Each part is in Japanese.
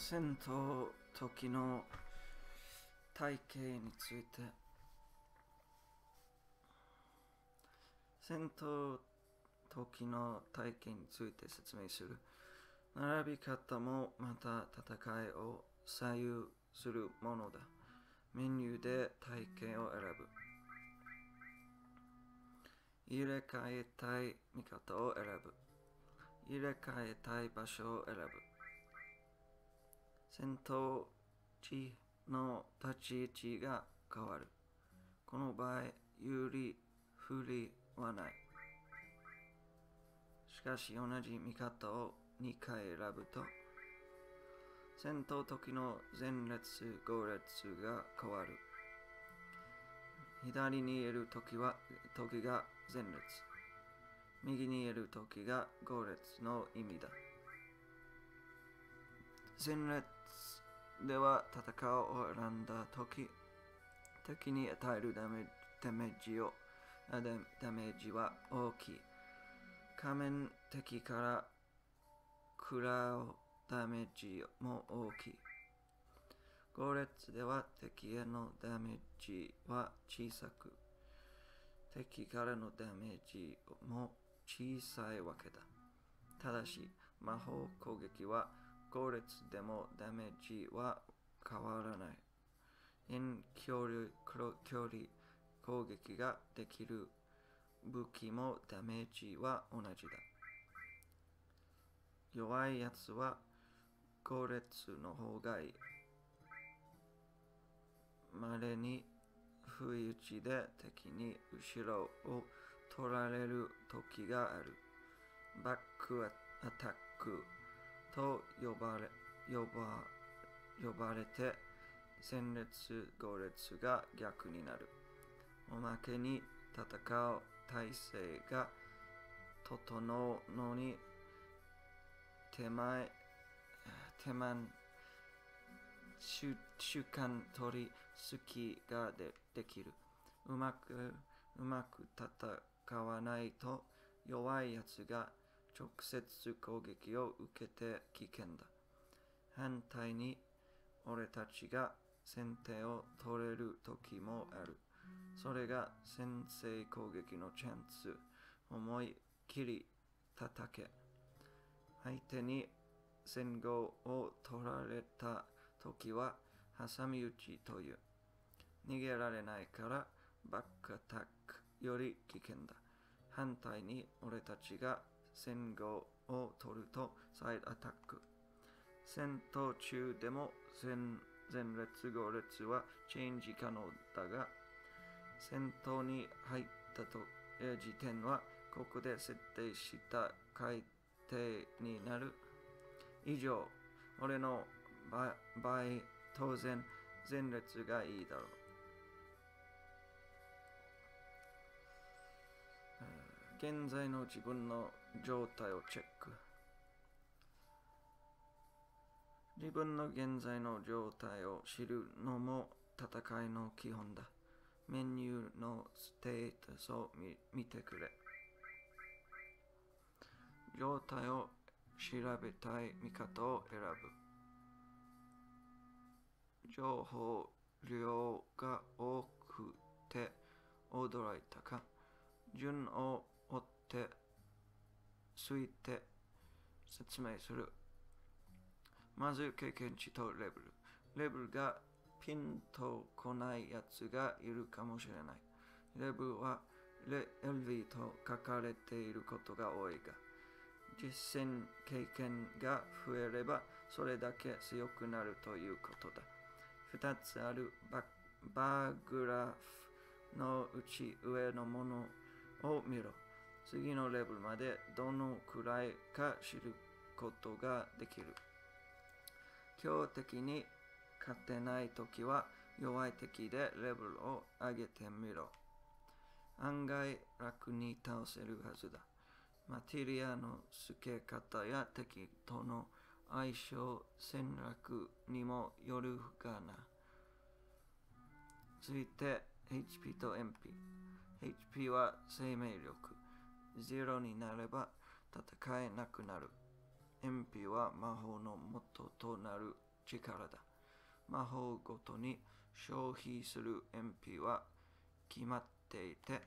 戦闘時の体系について。戦闘時の体系について説明する。並び方もまた戦いを左右するものだ。メニューで体系を選ぶ。入れ替えたい見方を選ぶ。入れ替えたい場所を選ぶ。戦闘地の立ち位置が変わる。この場合、有利、不利はない。しかし同じ見方を2回選ぶと、戦闘時の前列、後列が変わる。左にいる時は時が前列。右にいる時が後列の意味だ。前列では戦うを選んだ時、敵に与えるダメダメージをダダメージは大きい。仮面敵から食らうダメージも大きい。5列では敵へのダメージは小さく、敵からのダメージも小さいわけだ。ただし、魔法攻撃は5列でもダメージは変わらない。遠距離距離攻撃ができる武器もダメージは同じだ。弱いやつは5列の方がいい。稀に不意打ちで敵に後ろを取られる時がある。バックアタックと呼ばれ呼ば呼ばれて前列後列が逆になる。おまけに戦う体制が整うのに手前手間習慣取り好きがでできる。うまくうまく戦わないと弱いやつが直接攻撃を受けて危険だ。反対に、俺たちが先手を取れる時もある。それが先制攻撃のチャンス。思い切り叩け。相手に戦後を取られた時は挟み撃ちという。逃げられないからバックアタックより危険だ。反対に俺たちが戦後を取るとサイドアタック。戦闘中でも前前列後列はチェンジ可能だが、戦闘に入ったと時点はここで設定した改定になる。以上、俺の場合、当然前列がいいだろう。現在の自分の状態をチェック。自分の現在の状態を知るのも戦いの基本だ。メニューのステータスを見てくれ。状態を調べたい見方を選ぶ。情報量が多くて驚いたか。順を追ってついて説明する。まず経験値とレベル。レベルがピンとこないやつがいるかもしれない。レベルは LV と書かれていることが多いが、実践経験が増えればそれだけ強くなるということだ。2つあるババーグラフのうち上のものを見ろ。次のレベルまでどのくらいか知ることができる。強敵に勝てないときは弱い敵でレベルを上げてみろ。案外楽に倒せるはずだ。マテリアの付け方や敵との相性戦略にもよるがな。続いて HP と MP。HP は生命力。0になれば戦えなくなる。MP は魔法の元となる力だ。魔法ごとに消費する塩費は決まっていて、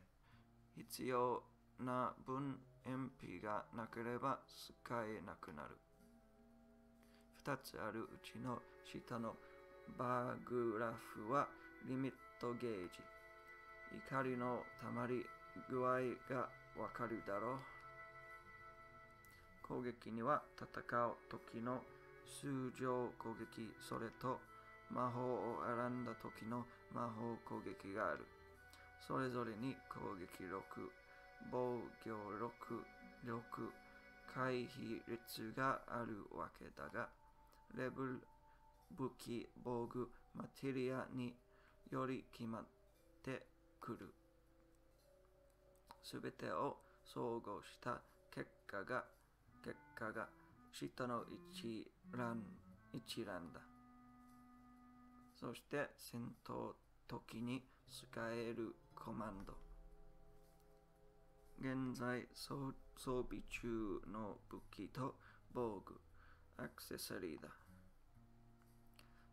必要な分塩費がなければ使えなくなる。2つあるうちの下のバーグラフはリミットゲージ。怒りのたまり具合がわかるだろう。攻撃には戦う時の通常攻撃、それと魔法を選んだ時の魔法攻撃がある。それぞれに攻撃6、防御、力、回避率があるわけだが、レベル、武器、防具、マテリアにより決まってくる。すべてを総合した結果が、結果が下の一覧、一覧だ。そして戦闘時に使えるコマンド。現在装備中の武器と防具、アクセサリーだ。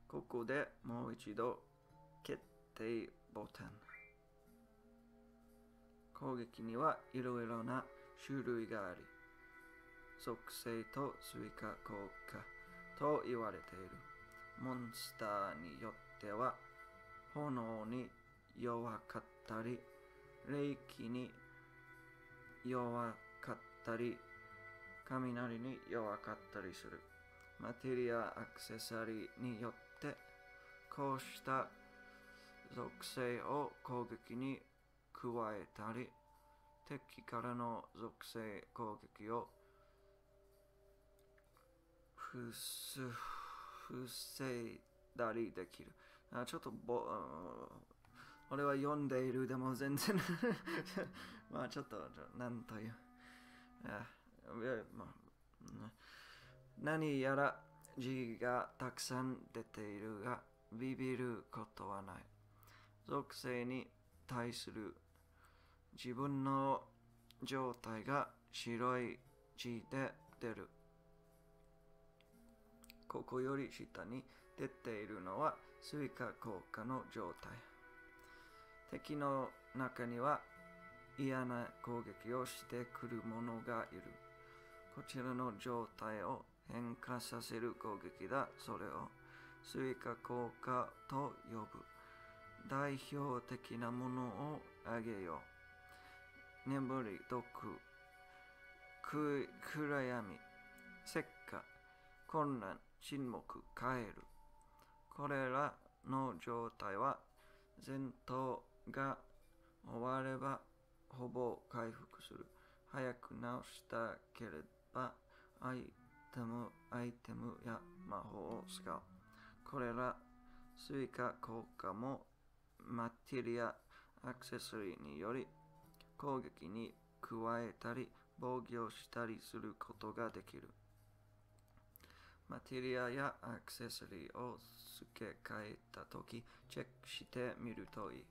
ここでもう一度決定ボタン。攻撃にはいろいろな種類があり、属性と追加効果と言われている。モンスターによっては炎に弱かったり、霊気に弱かったり、雷に弱かったりする。マテリアアクセサリーによってこうした属性を攻撃に加えたり、敵からの属性攻撃を防いだりできる。あちょっとぼ、俺は読んでいるでも全然 まあちょっと、なんという。何やら字がたくさん出ているが、ビビることはない。属性に対する自分の状態が白い字で出る。ここより下に出ているのは追加効果の状態。敵の中には嫌な攻撃をしてくる者がいる。こちらの状態を変化させる攻撃だ。それを追加効果と呼ぶ。代表的なものをあげよう。眠り、毒、暗闇、石化、混乱、沈黙、帰る。これらの状態は戦闘が終わればほぼ回復する。早く直したければアイテム、アイテムや魔法を使う。これら追加効果もマテリア、アクセサリーにより攻撃に加えたり防御したりすることができる。マテリアやアクセサリーを付け替えたときチェックしてみるといい。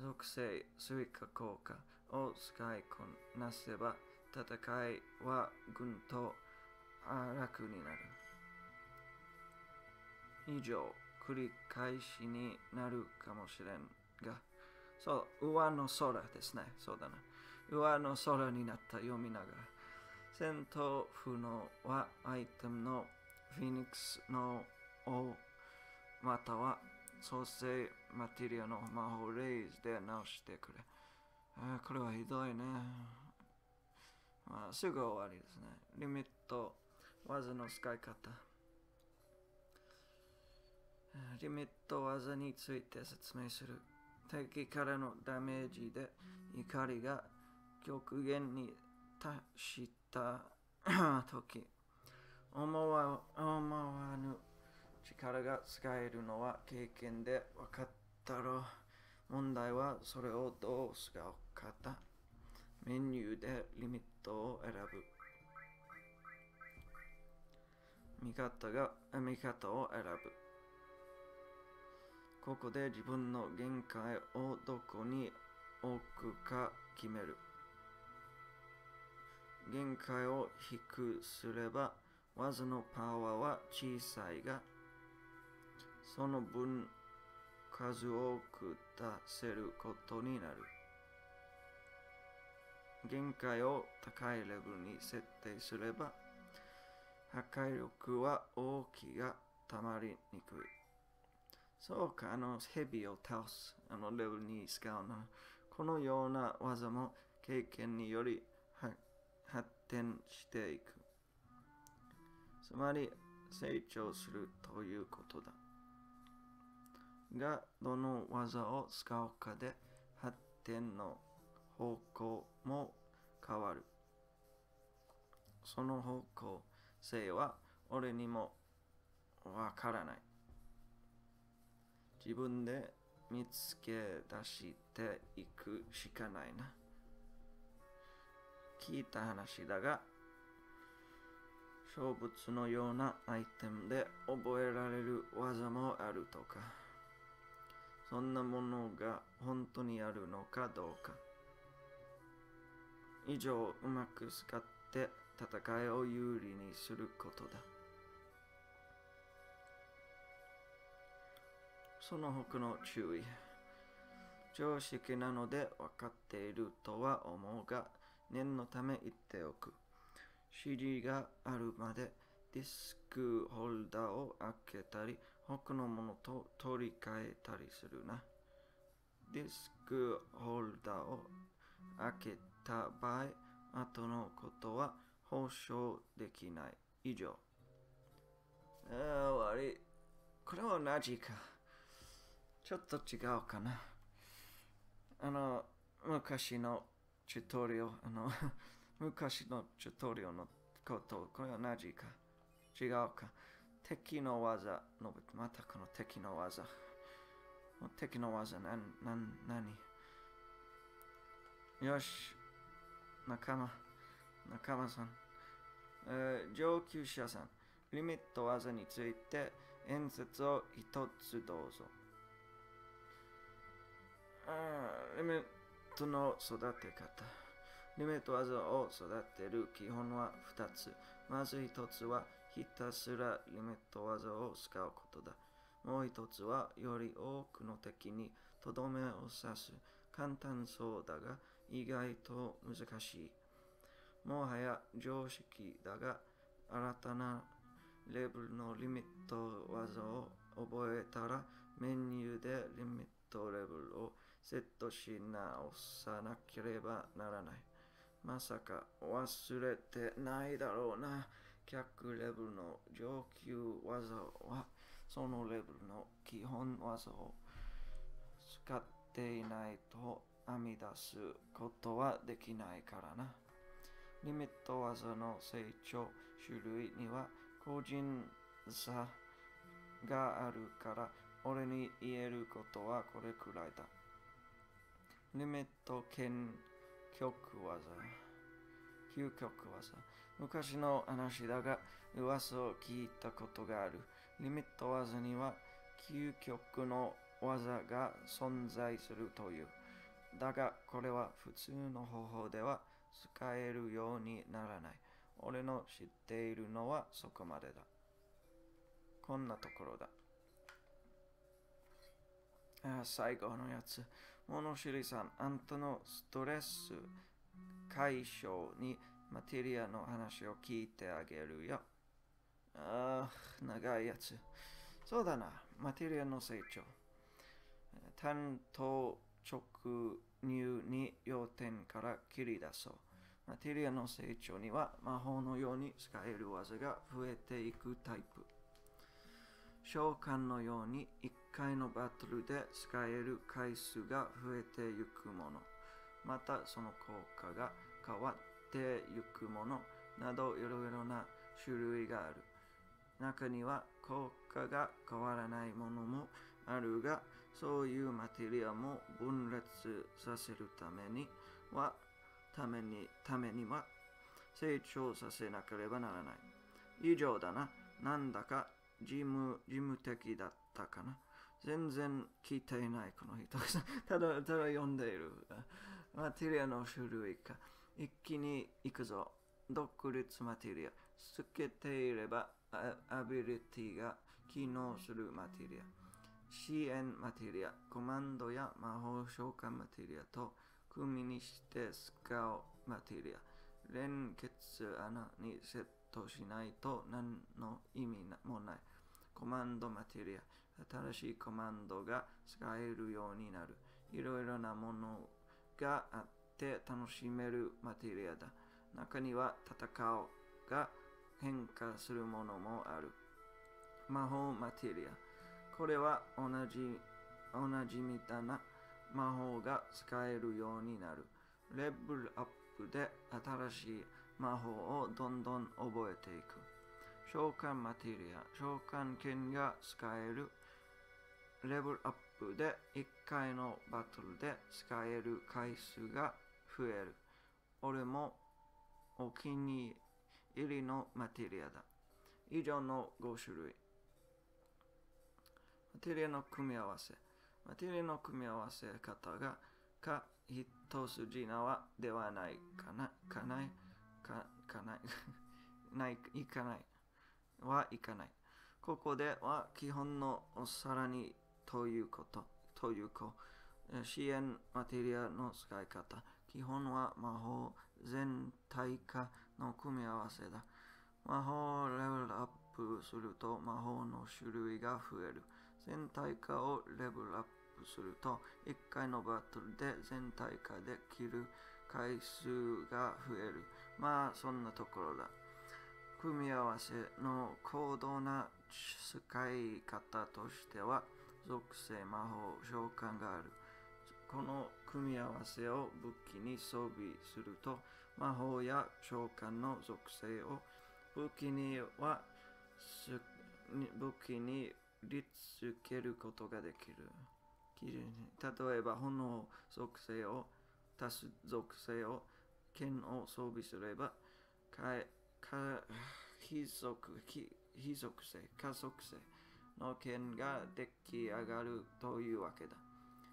属性追加効果を使いこなせば戦いはぐんと楽になる。以上、繰り返しになるかもしれんが、そう、上の空ですね。そうだな。上の空になった読みながら。戦闘不能はアイテムのフィニックスの王または創生マテリアの魔法レイズで直してくれ。あこれはひどいね。まあ、すぐ終わりですね。リミット、技の使い方。リミット技について説明する。敵からのダメージで怒りが極限に達した 時、思わ思わぬ力が使えるのは経験で分かったろう。問題はそれをどう使うかだ。メニューでリミットを選ぶ。味方が味方を選ぶ。ここで自分の限界をどこに置くか決める。限界を低くすれば技のパワーは小さいが、その分数多く出せることになる。限界を高いレベルに設定すれば、破壊力は大きがたまりにくい。そうか、あの、ヘビを倒す、あのレベルに使うな。このような技も経験により発展していく。つまり、成長するということだ。が、どの技を使うかで発展の方向も変わる。その方向性は俺にもわからない。自分で見つけ出していくしかないな。聞いた話だが、勝物のようなアイテムで覚えられる技もあるとか、そんなものが本当にあるのかどうか。以上うまく使って戦いを有利にすることだ。その他の注意。常識なので分かっているとは思うが、念のため言っておく。指示があるまでディスクホルダーを開けたり、他のものと取り替えたりするな。ディスクホルダーを開けた場合、後のことは保証できない。以上。ああ、終わり。これは同じか。ちょっと違うかな。あの、昔のチュートリオ、あの、昔のチュートリオのこと、これは同じか？違うか。敵の技の、またこの敵の技。敵の技、な、な、何？よし。仲間、仲間さん、えー、上級者さん、リミット技について演説を一つどうぞ。あリミットの育て方。リミット技を育てる基本は2つ。まず1つはひたすらリミット技を使うことだ。もう1つはより多くの敵にとどめを刺す。簡単そうだが意外と難しい。もはや常識だが、新たなレベルのリミット技を覚えたら、メニューでリミットレベルをセットし直さなければならない。まさか忘れてないだろうな。100レベルの上級技は、そのレベルの基本技を使っていないと編み出すことはできないからな。リミット技の成長種類には個人差があるから俺に言えることはこれくらいだ。リミット剣極技究極技昔の話だが噂を聞いたことがある。リミット技には究極の技が存在するという。だがこれは普通の方法では使えるようにならない。俺の知っているのはそこまでだ。こんなところだ。あ最後のやつ。物知りさん、あんたのストレス解消にマテリアの話を聞いてあげるよ。ああ、長いやつ。そうだな、マテリアの成長。担当直入に要点から切り出そう。マテリアの成長には魔法のように使える技が増えていくタイプ。召喚のように1回のバトルで使える回数が増えていくもの。またその効果が変わっていくものなどいろいろな種類がある。中には効果が変わらないものもあるが、そういうマテリアも分裂させるためには、ために、ためには成長させなければならない。以上だな。なんだか事務、事務的だったかな？全然聞いていないこの人。ただ、ただ読んでいる。マテリアの種類か。一気に行くぞ。独立マテリア。透けていればアビリティが機能するマテリア。支援マテリア、コマンドや魔法召喚マテリアと組にして使うマテリア。連結穴にセットしないと何の意味もない。コマンドマテリア。新しいコマンドが使えるようになる。いろいろなものがあって楽しめるマテリアだ。中には戦うが変化するものもある。魔法マテリア。これは同じ、同じみたいな魔法が使えるようになる。レベルアップで新しい魔法をどんどん覚えていく。召喚マテリア、召喚権が使える。レベルアップで1回のバトルで使える回数が増える。俺もお気に入りのマテリアだ。以上の5種類。マテリアの組み合わせ。マテリアの組み合わせ方がか一筋縄ではないかな、かない、か、かない、ない、いかない、はいかない。ここでは基本のおさらにということ、というこ、支援マテリアの使い方。基本は魔法全体化の組み合わせだ。魔法をレベルアップすると魔法の種類が増える。全体化をレベルアップすると1回のバトルで全体化できる回数が増える。まあそんなところだ。組み合わせの高度な使い方としては属性魔法召喚がある。この組み合わせを武器に装備すると魔法や召喚の属性を武器には武器に立つけることができる。例えば炎属性を足す属性を剣を装備すれば非属非属性、可属性の剣が出来上がるというわけだ。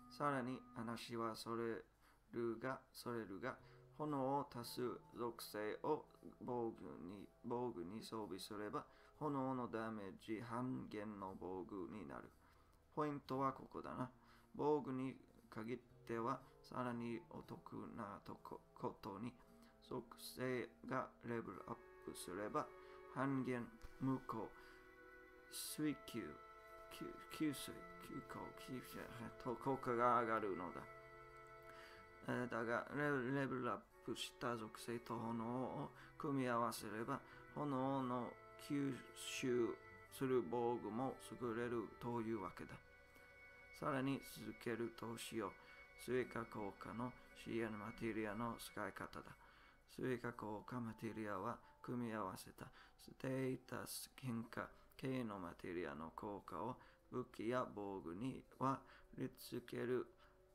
さらに話はそれるが、それるが、炎を足す属性を防具に防具に装備すれば、炎のダメージ半減の防具になる。ポイントはここだな。防具に限っては、さらにお得なとことに、属性がレベルアップすれば、半減、無効、水球、吸水、吸効、吸水と効果が上がるのだ。だがレベルアップした属性と炎を組み合わせれば炎の吸収する防具も優れるというわけだ。さらに続けるとしよう。追加効果の支援マテリアの使い方だ。追加効果マテリアは組み合わせたステータス変化系のマテリアの効果を武器や防具には立つける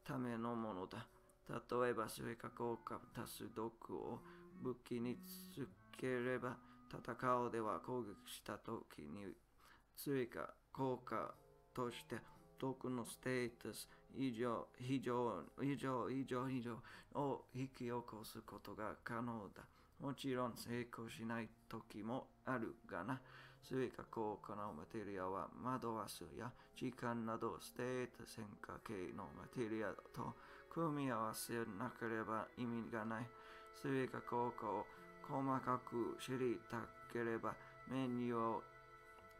ためのものだ。例えば、追加効果足す毒を武器につければ、戦うでは攻撃した時に追加効果として毒のステータス以上、以上、以上、以上、以上を引き起こすことが可能だ。もちろん成功しない時もあるがな。追加効果のマテリアは惑わすや時間などステータス変化系のマテリアと組み合わせなければ意味がない。追加効果を細かく知りたければメニューを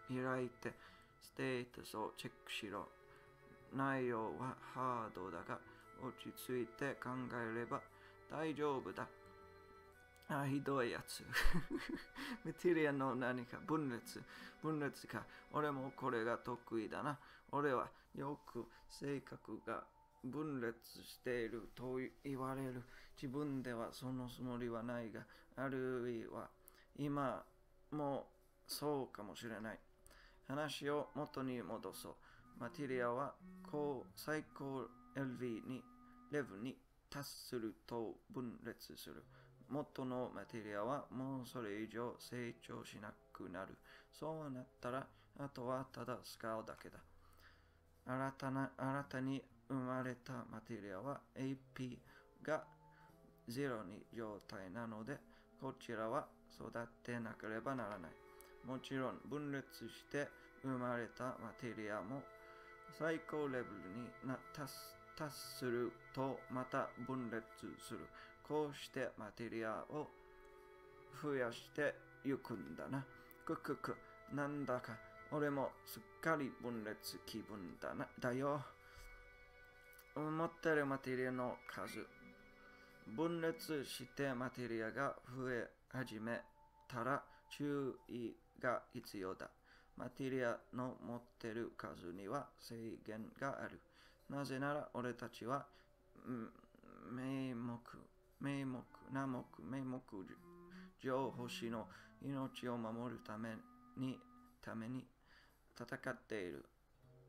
開いてステータスをチェックしろ。内容はハードだが落ち着いて考えれば大丈夫だ。あ、ひどいやつ。メテリアの何か分裂。分裂か。俺もこれが得意だな。俺はよく性格が分裂していると言われる。自分ではそのつもりはないが、あるいは今もそうかもしれない。話を元に戻そう。マテリアは高最高 LV にレブに達すると分裂する。元のマテリアはもうそれ以上成長しなくなる。そうなったら、あとはただ使うだけだ。新たな新たに生まれたマテリアは AP が0に状態なのでこちらは育てなければならない。もちろん分裂して生まれたマテリアも最高レベルに達達するとまた分裂する。こうしてマテリアを増やしていくんだな。くくく、なんだか俺もすっかり分裂気分だな。だよ。持ってるマテリアの数。分裂してマテリアが増え始めたら注意が必要だ。マテリアの持ってる数には制限がある。なぜなら俺たちは名目、名目、名目、名目上星の命を守るために、ために戦っている。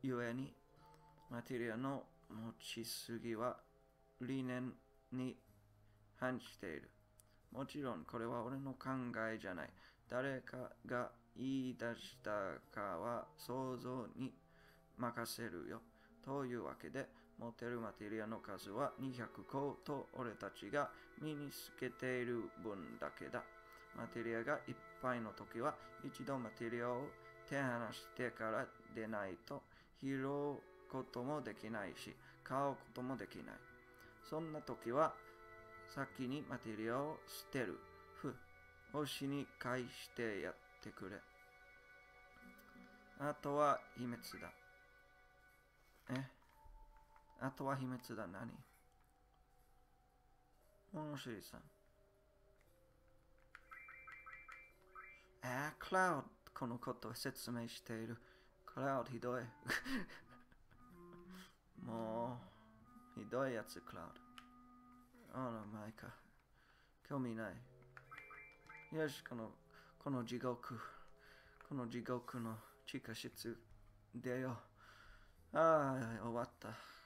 ゆえに、マテリアの持ちすぎは理念に反している。もちろんこれは俺の考えじゃない。誰かが言い出したかは想像に任せるよ。というわけで、持てるマテリアの数は200個と俺たちが身につけている分だけだ。マテリアがいっぱいの時は一度マテリアを手離してから出ないと拾うこともできないし、買うこともできない。そんな時は先にマテリアを捨てる。ふ、星に返してやってくれ。あとは秘密だ。え？あとは秘密だ何？面白いさん。え、クラウド、このことを説明している。クラウドひどい。もう、ひどいやつ、クラウド。あの、前か。興味ない。よし、この、この地獄、この地獄の地下室出よ。ああ、終わった。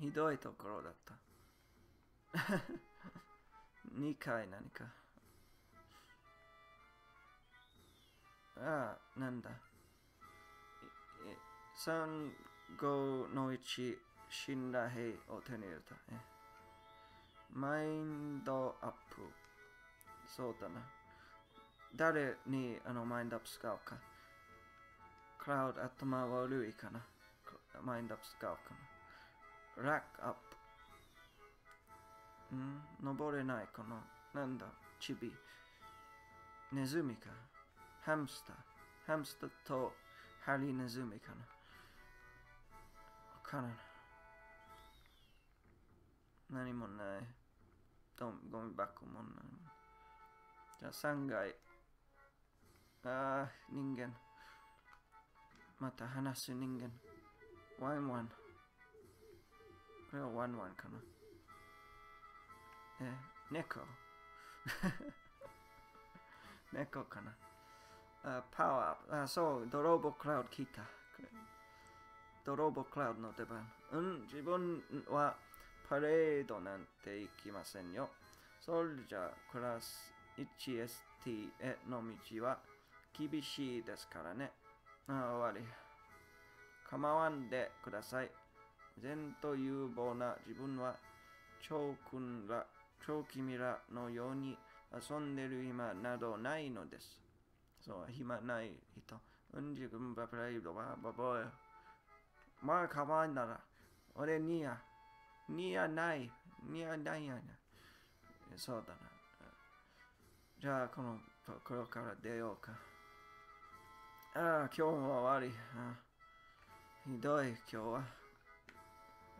ひどいところだった。2回何か。ああ、なんだ。3、5の1、信頼を手に入れた。マインドアップ。そうだな。誰にあのマインドアップ使うか。クラウド頭悪いかな。マインドアップ使うかな。ラックアップ。ん登れないかな。なんだチビ。ネズミか。ハムスター。ハムスターとハリネズミかな。わからない。何もない。ゴミ箱もない。じゃあ3階。ああ、人間。また話す人間。ワンワン。これはワンワンかな。え、猫？猫かな。あパワーアップ。あ、そう、ドローボクラウド聞いた。ドローボクラウドの出番。うん、自分はパレードなんて行きませんよ。ソルジャークラス 1ST への道は厳しいですからね。あ終わり。構わんでください。善と有望な自分は、超君ら、超君らのように遊んでる暇などないのです。そう、暇ない人。うんじくんばプライドはばぼよ。まあ構わんなら、俺にや、にやない、にやないやな。そうだな。じゃあ、このところから出ようか。ああ、今日も終わり。ひどい、今日は。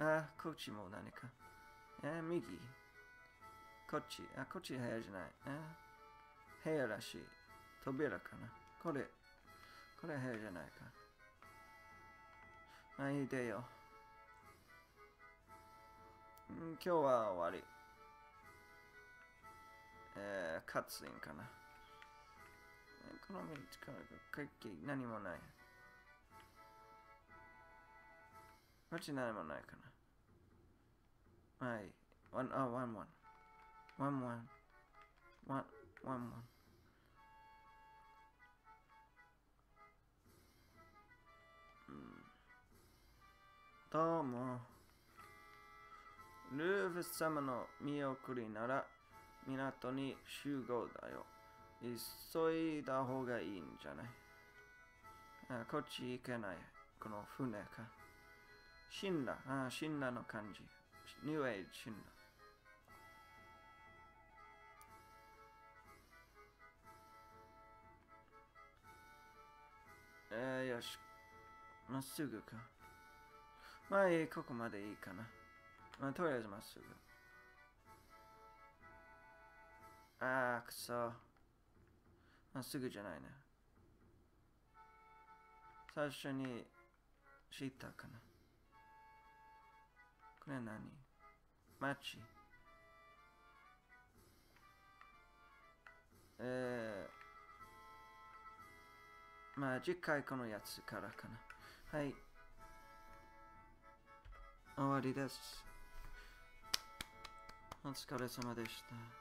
ああ、こっちも何か。え、右。こっち。あ、こっち部屋じゃない。え、部屋らしい。扉かな。これ。これ部屋じゃないか。まあ、いいでよ。ん今日は終わり。えー、カツインかな。この道から会計何もない。こっち何もないかな。はい。ワン、あ、ワンワン。ワンワン。ワン、ワンワン。どうも。ルーフ様の見送りなら港に集合だよ。急いだ方がいいんじゃない？あこっち行けない。この船か。死んだ。あ死んだの感じ。ニューエイジ死んだ。えー、よし。まっすぐか。まあいい、ここまでいいかな。まあ、とりあえずまっすぐ。あー、くそ。まっすぐじゃないね。最初に知ったかな。これ何？街。えー、まあ次回このやつからかな。はい。終わりです。お疲れ様でした。